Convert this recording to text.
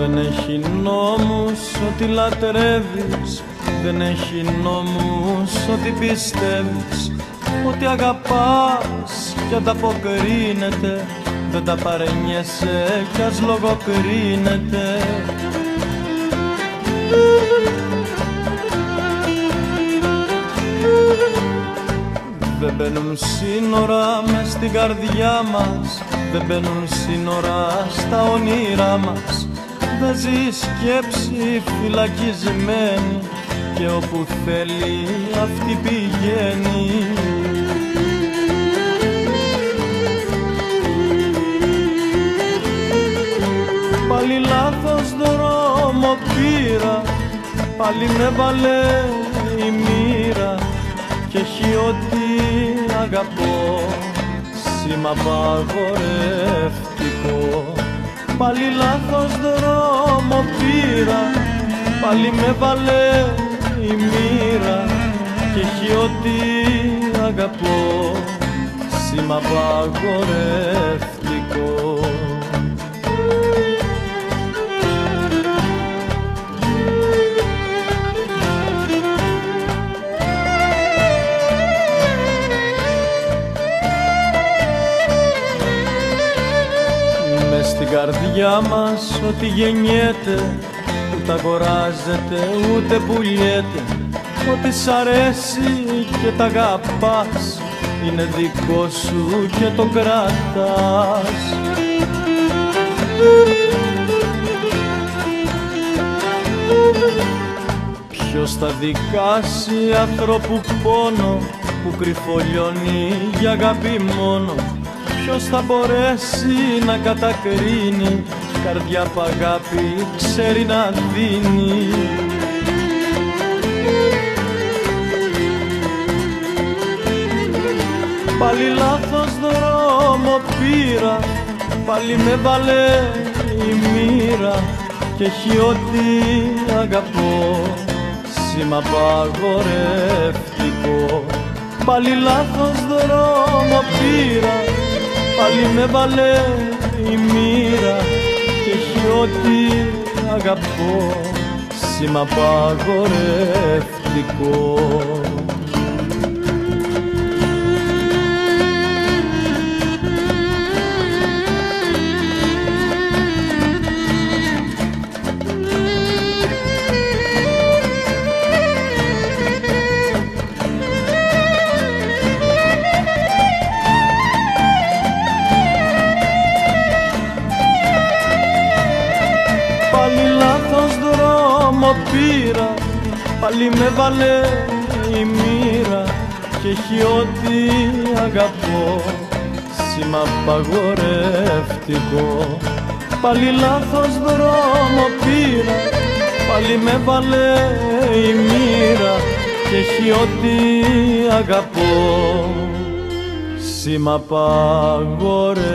Δεν έχει νόμους ότι λατρεύεις. Δεν έχει νόμους ότι πιστεύεις. Ότι αγαπάς και ανταποκρίνεται. Δεν τα παρενιέσαι κι ας λογοκρίνεται. Δεν μπαίνουν σύνορα μες στην καρδιά μας. Δεν μπαίνουν σύνορα στα όνειρά μας Δεν ζει σκέψη φυλακισμένη Και όπου θέλει αυτή πηγαίνει. Πάλι λάθος δρόμο πήρα Πάλι με βάλε η μοίρα και έχει ό,τι αγαπώ. Σήμα παγορευτικό Πάλι λάθος δρόμο πήρα πάλι με βάλε η μοίρα και έχει ό,τι αγαπώ. Σήμα παγορευτικό στην καρδιά μας ό,τι γεννιέται Ούτε αγοράζεται ούτε πουλιέται Ό,τι σ' αρέσει και τα αγαπάς Είναι δικό σου και το κρατάς. Ποιος θα δικάσει ανθρώπου πόνο Που κρυφολιώνει για αγάπη μόνο Ποιος θα μπορέσει να κατακρίνει. Καρδιά που αγάπη ξέρει να δίνει. Πάλι λάθος δρόμο πήρα Πάλι με βάλε η μοίρα. Και έχει ό,τι αγαπώ Σήμα παγορευτικό Πάλι λάθος δρόμο πήρα Πάλι με βάλε η μοίρα και έχει ό,τι αγαπώ. Σήμα παγορευτικό πήρα Πάλι με βάλε η μοίρα Και έχει ό,τι αγαπώ. Σήμα παγορευτικό Πάλι λάθος δρόμο πήρα Πάλι με βάλε η μοίρα Και έχει ό,τι αγαπώ. Σήμα παγορευτικό